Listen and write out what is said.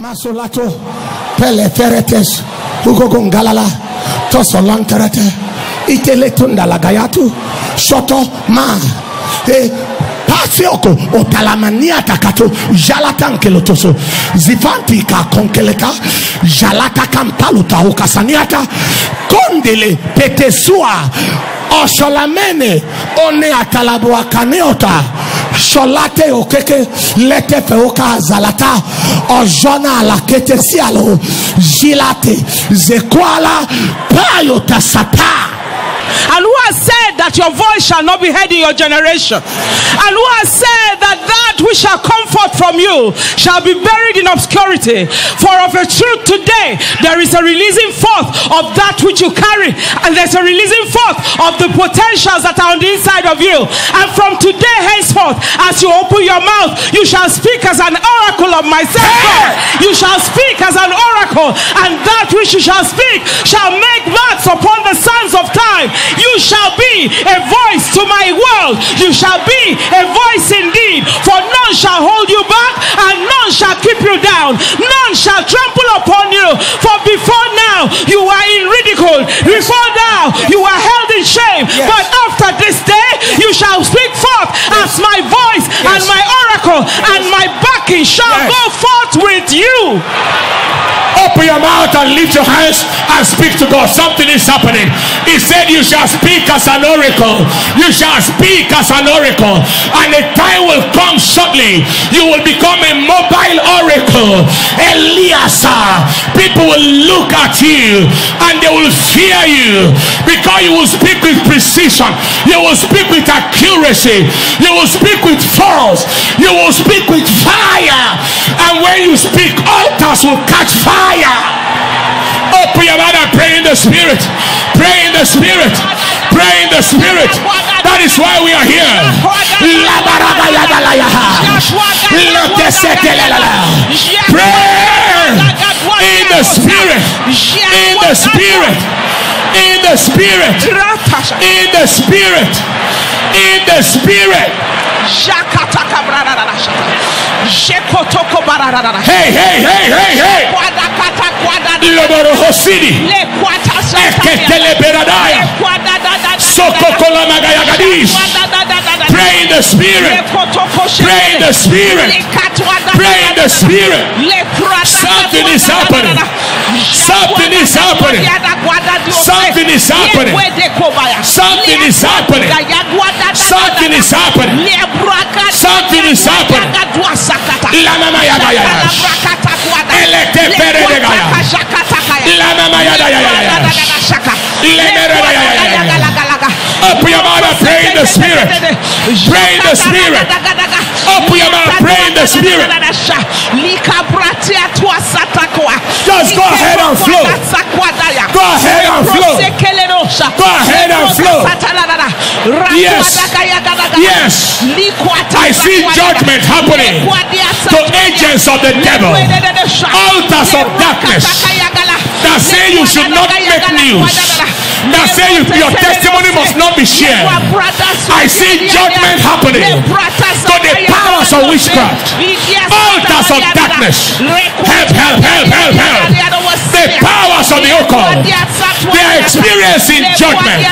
Masolato, Peleferetes, Ugogongalala, Tosolanterete, Iteletunda Lagayatu, Shoto Ma, Pasioko, Otalamania Takato, Jalatan Kelotoso, Zifanti Ka Konkeleka, Jalata Kampaluta, Okasaniata, Kondele, Petesua, Osholamene, One Atalabua Sholate okeke lete feoka zalata ojona alakete sialo jilate zekwala payo tasata And said that your voice shall not be heard in your generation? And who has said that that which shall come forth from you shall be buried in obscurity? For of a truth today there is a releasing forth of that which you carry, and there's a releasing forth of the potentials that are on the inside of you. And from today henceforth, as you open your mouth, you shall speak as an oracle of myself. God. You shall speak as and that which you shall speak shall make marks upon the sands of time. You shall be a voice to my world. You shall be a voice indeed, for none shall hold you back, and none shall keep you down. None shall trample upon you. For before now you were in ridicule. Before now you were held in shame. Yes. But after this day you shall speak forth as my voice and my oracle and my backing shall Yes. go forth with you. Your mouth and lift your hands and speak to God. Something is happening. He said, You shall speak as an oracle. You shall speak as an oracle. And a time will come shortly. You will become a mobile oracle. Eliasa. People will look at you and they will fear you because you will speak with precision. You will speak with accuracy. You will speak with force. You will speak with fire. And when you speak, altars will catch fire. Open your mouth and pray in the spirit. Pray in the spirit. Pray in the spirit. That is why we are here. Pray in the spirit. In the spirit. In the spirit. In the spirit. In the spirit. Hey, hey, hey, hey, Kwadadadadada. Pray in the spirit. Pray in the spirit. Pray in the spirit. Something is happening. Something is happening. Something is happening. Something is happening. Open your mouth and pray in the spirit. Pray in the spirit. Open your mouth, pray in the spirit. Just go ahead and flow. Go ahead and flow. Go ahead and flow. Yes. Yes. I see judgment happening to agents of the devil, altars of darkness that say you should not make news, that say you, your testimony must not be shared. I see judgment happening to the powers of witchcraft, altars of darkness. Help, help, help, help, help. The powers of the occult, they are experiencing judgment.